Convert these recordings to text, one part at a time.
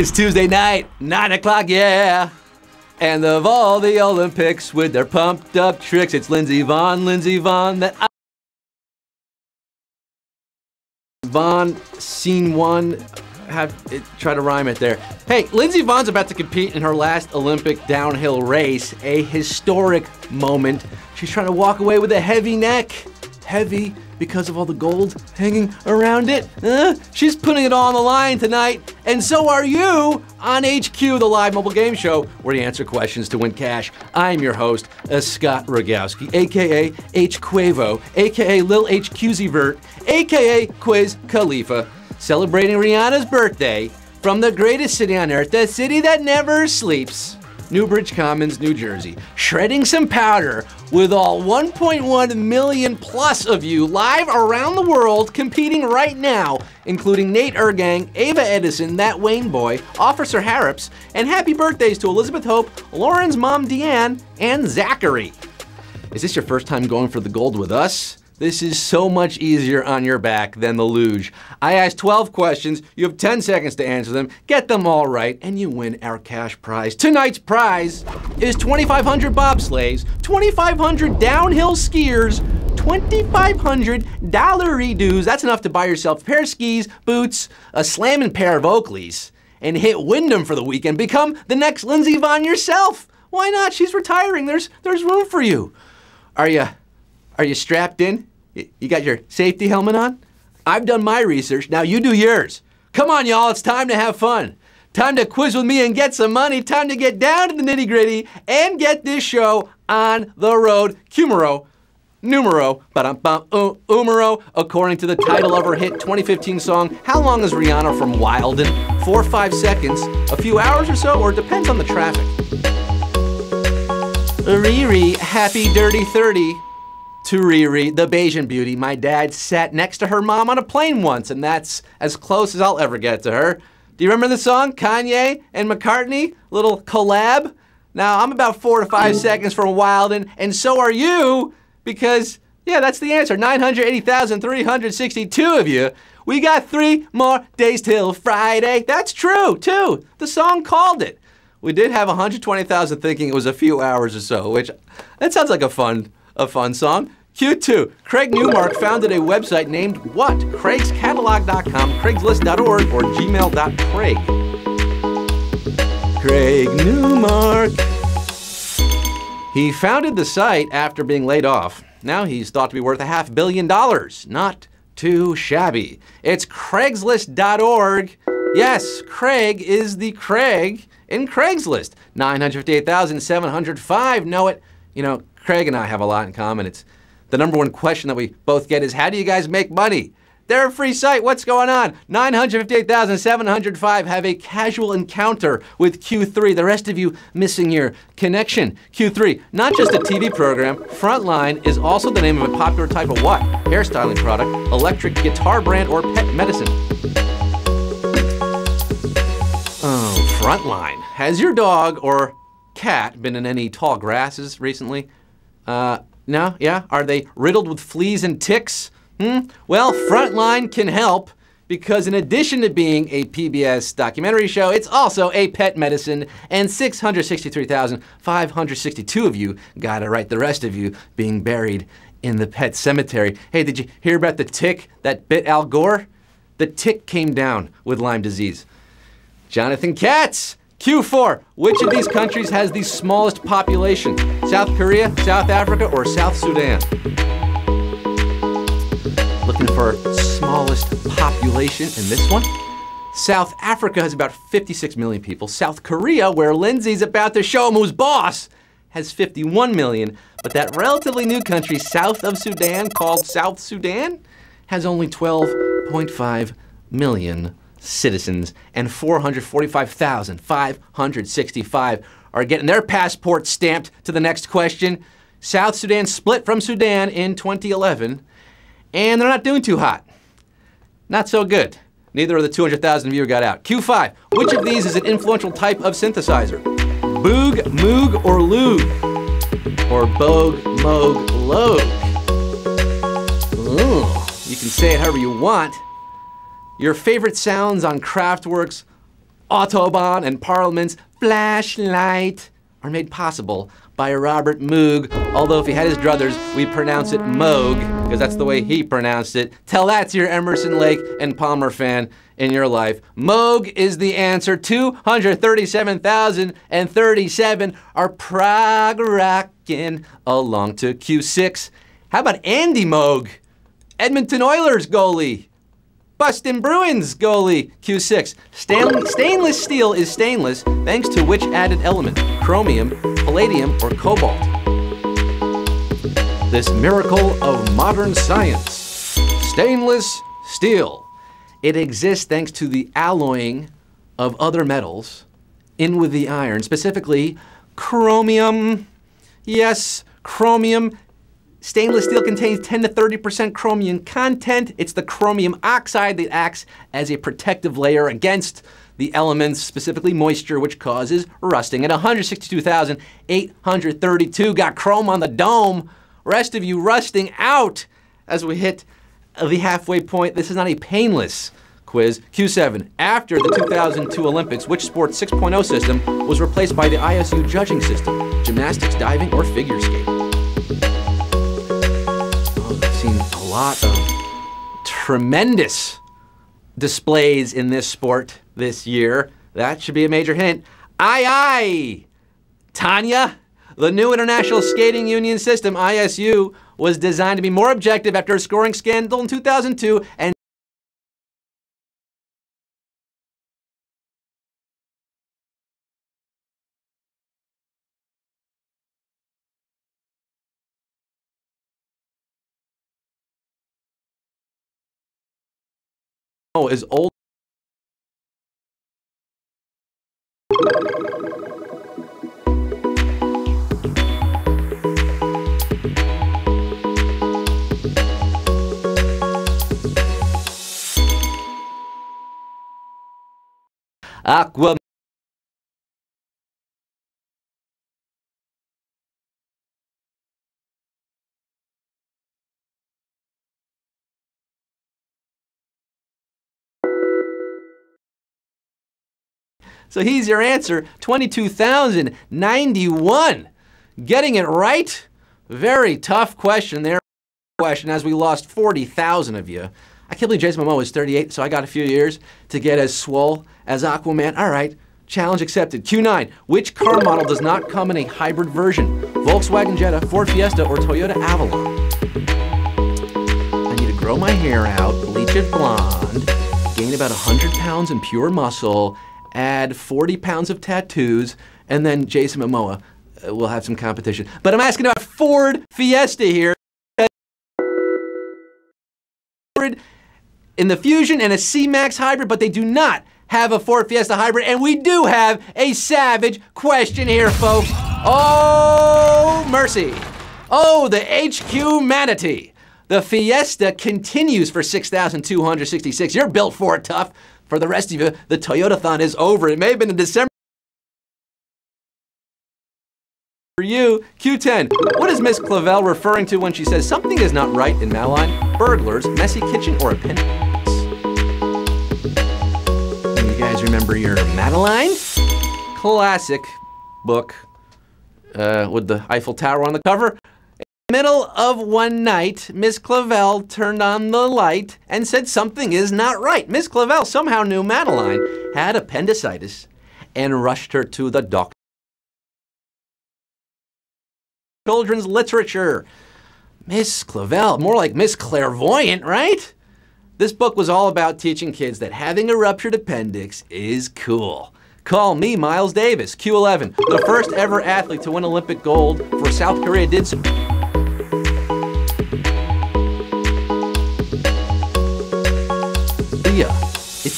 It's Tuesday night, 9 o'clock, yeah. And of all the Olympics with their pumped up tricks, it's Lindsey Vonn, Lindsey Vonn, that I. Vaughn, scene one. Have it, try to rhyme it there. Hey, Lindsey Vonn's about to compete in her last Olympic downhill race, a historic moment. She's trying to walk away with a heavy neck. Heavy because of all the gold hanging around it. Huh? She's putting it all on the line tonight, and so are you on HQ, the live mobile game show where you answer questions to win cash. I'm your host, uh, Scott Rogowsky, aka H Quavo, aka Lil H Vert, aka Quiz Khalifa, celebrating Rihanna's birthday from the greatest city on earth, the city that never sleeps. Newbridge Commons, New Jersey, shredding some powder with all 1.1 million plus of you live around the world competing right now, including Nate Ergang, Ava Edison, That Wayne Boy, Officer Harrops, and happy birthdays to Elizabeth Hope, Lauren's mom Deanne, and Zachary. Is this your first time going for the gold with us? This is so much easier on your back than the luge. I ask 12 questions, you have 10 seconds to answer them, get them all right, and you win our cash prize. Tonight's prize is 2,500 bobsleighs, 2,500 downhill skiers, 2,500 dollar redos. That's enough to buy yourself a pair of skis, boots, a slamming pair of Oakleys, and hit Windham for the weekend. Become the next Lindsey Vonn yourself. Why not? She's retiring. There's there's room for you. Are you are you strapped in? You got your safety helmet on? I've done my research. Now you do yours. Come on, y'all. It's time to have fun. Time to quiz with me and get some money. Time to get down to the nitty gritty and get this show on the road. Cumero, numero, ba bum umero, according to the title of her hit 2015 song, How Long is Rihanna from Wilden? Four or five seconds, a few hours or so, or it depends on the traffic. Riri, happy dirty 30 to Riri, the Bajan beauty. My dad sat next to her mom on a plane once, and that's as close as I'll ever get to her. Do you remember the song? Kanye and McCartney? Little collab? Now, I'm about four to five mm. seconds from Wilden, and so are you, because, yeah, that's the answer 980,362 of you. We got three more days till Friday. That's true, too. The song called it. We did have 120,000 thinking it was a few hours or so, which that sounds like a fun a fun song. Q2. Craig Newmark founded a website named what? CraigsCatalog.com, Craigslist.org, or gmail.craig. Craig Newmark. He founded the site after being laid off. Now he's thought to be worth a half billion dollars. Not too shabby. It's Craigslist.org. Yes, Craig is the Craig in Craigslist. 958,705 know it. You know, Craig and I have a lot in common. It's the number one question that we both get is how do you guys make money? They're a free site. What's going on? 958,705 have a casual encounter with Q3. The rest of you missing your connection. Q3, not just a TV program, Frontline is also the name of a popular type of what? Hairstyling product, electric guitar brand, or pet medicine. Oh, Frontline. Has your dog or cat been in any tall grasses recently? Uh, no? Yeah? Are they riddled with fleas and ticks? Hmm? Well, Frontline can help because in addition to being a PBS documentary show, it's also a pet medicine, and 663,562 of you got it right, the rest of you being buried in the pet cemetery. Hey, did you hear about the tick that bit Al Gore? The tick came down with Lyme disease. Jonathan Katz Q4. Which of these countries has the smallest population? South Korea, South Africa, or South Sudan? Looking for smallest population in this one? South Africa has about 56 million people. South Korea, where Lindsay's about to show him who's boss, has 51 million. But that relatively new country south of Sudan, called South Sudan, has only 12.5 million citizens, and 445,565 are getting their passports stamped to the next question. South Sudan split from Sudan in 2011, and they're not doing too hot. Not so good. Neither of the 200,000 of you got out. Q5. Which of these is an influential type of synthesizer? Boog, Moog, or Loog? Or Bogue, Moog, Logue? Ooh, you can say it however you want. Your favorite sounds on Kraftwerk's Autobahn and Parliament's flashlight are made possible by Robert Moog. Although if he had his druthers, we'd pronounce it Moog, because that's the way he pronounced it. Tell that to your Emerson Lake and Palmer fan in your life. Moog is the answer. 237,037 are prog rocking along to Q6. How about Andy Moog, Edmonton Oilers goalie? Boston Bruins goalie Q6. Stain- stainless steel is stainless thanks to which added element? Chromium, palladium, or cobalt? This miracle of modern science. Stainless steel. It exists thanks to the alloying of other metals in with the iron, specifically chromium. Yes, chromium Stainless steel contains 10 to 30% chromium content. It's the chromium oxide that acts as a protective layer against the elements, specifically moisture, which causes rusting. At 162,832, got chrome on the dome. Rest of you rusting out as we hit the halfway point. This is not a painless quiz. Q7. After the 2002 Olympics, which sports 6.0 system was replaced by the ISU judging system? Gymnastics, diving, or figure skating? Lot of tremendous displays in this sport this year. That should be a major hint. Aye, aye, Tonya. The new International Skating Union system, ISU, was designed to be more objective after a scoring scandal in 2002 and is old. Aqua So he's your answer 22,091. Getting it right? Very tough question there. Question as we lost 40,000 of you. I can't believe Jason Momoa is 38, so I got a few years to get as swole as Aquaman. All right, challenge accepted. Q9, which car model does not come in a hybrid version? Volkswagen Jetta, Ford Fiesta, or Toyota Avalon? I need to grow my hair out, bleach it blonde, gain about 100 pounds in pure muscle, add 40 pounds of tattoos, and then Jason Momoa uh, will have some competition. But I'm asking about Ford Fiesta here. In the Fusion and a C-Max hybrid, but they do not have a Ford Fiesta hybrid, and we do have a savage question here, folks. Oh, mercy. Oh, the HQ Manatee. The Fiesta continues for 6,266. You're built for it, tough. For the rest of you, the Toyotathon is over. It may have been in December. For you, Q10. What is Miss Clavel referring to when she says something is not right in Madeline? Burglars, messy kitchen, or appendix? You guys remember your Madeline? Classic book uh, with the Eiffel Tower on the cover middle of one night, Miss Clavel turned on the light and said something is not right. Miss Clavel somehow knew Madeline had appendicitis and rushed her to the doctor. Children's literature. Miss Clavel, more like Miss Clairvoyant, right? This book was all about teaching kids that having a ruptured appendix is cool. Call me Miles Davis, Q11, the first ever athlete to win Olympic gold for South Korea did so.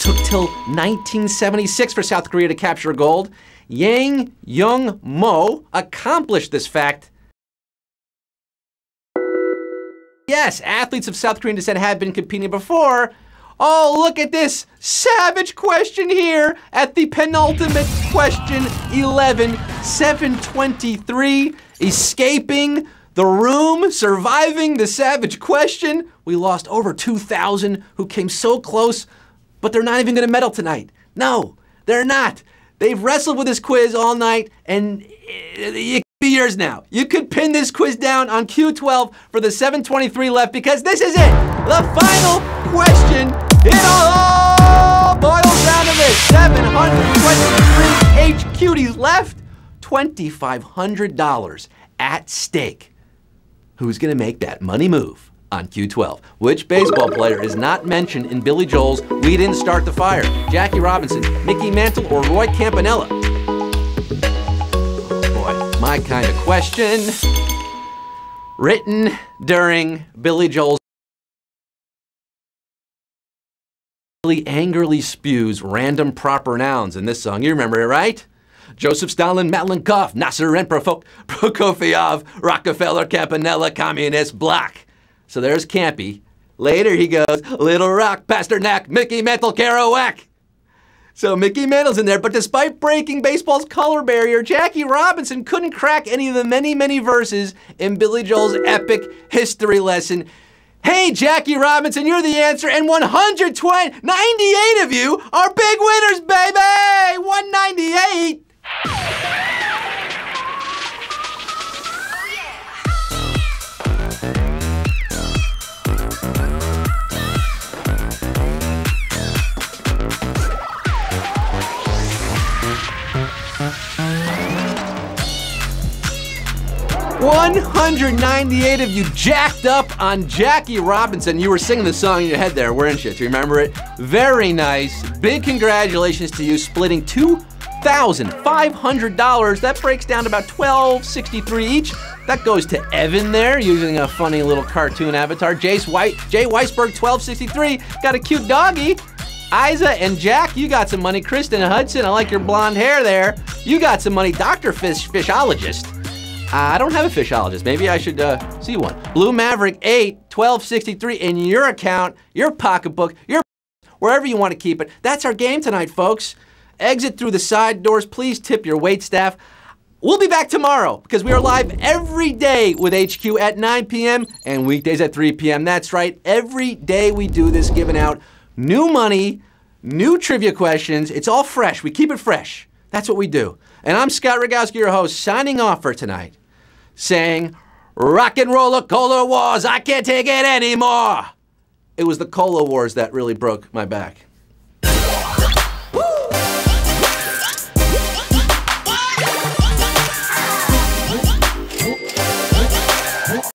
Took till 1976 for South Korea to capture gold. Yang Young Mo accomplished this fact. Yes, athletes of South Korean descent have been competing before. Oh, look at this savage question here at the penultimate question 11, 723. Escaping the room, surviving the savage question. We lost over 2,000 who came so close, but they're not even going to medal tonight. No, They're not. They've wrestled with this quiz all night, and eh, it could be yours now. You could pin this quiz down on Q12 for the 723 left because this is it. The final question. It all boils down to this 723 H cuties left, $2,500 at stake. Who's going to make that money move? On Q12. Which baseball player is not mentioned in Billy Joel's We Didn't Start the Fire? Jackie Robinson, Mickey Mantle, or Roy Campanella? Boy, my kind of question. Written during Billy Joel's Billy angrily spews random proper nouns in this song. You remember it, right? Joseph Stalin, Malenkov, Nasser and Prokofiev, Rockefeller, Campanella, Communist Bloc. So there's Campy. Later he goes, Little Rock, Pasternak, Mickey Mantle, Kerouac. So Mickey Mantle's in there, but despite breaking baseball's color barrier, Jackie Robinson couldn't crack any of the many, many verses in Billy Joel's epic history lesson. Hey, Jackie Robinson, you're the answer, and 120, 98 of you are big winners, baby! 198! 198 of you jacked up on Jackie Robinson. You were singing the song in your head there, weren't you? Do you remember it? Very nice. Big congratulations to you, splitting $2,500. That breaks down to about 1,263 each. That goes to Evan there, using a funny little cartoon avatar. Jace White, Jay Weisberg, 1263. Got a cute doggy. Isa and Jack, you got some money. Kristen Hudson, I like your blonde hair there. You got some money. Dr. Fish, Fishologist. I don't have a fishologist. Maybe I should uh, see one. Blue Maverick 8, 1263 in your account, your pocketbook, your wherever you want to keep it. That's our game tonight, folks. Exit through the side doors. Please tip your wait staff. We'll be back tomorrow because we are live every day with HQ at 9 p.m. and weekdays at 3 p.m. That's right. Every day we do this, giving out new money, new trivia questions. It's all fresh. We keep it fresh. That's what we do. And I'm Scott Rogowsky, your host, signing off for tonight saying, Rock and roller cola wars, I can't take it anymore. It was the cola wars that really broke my back.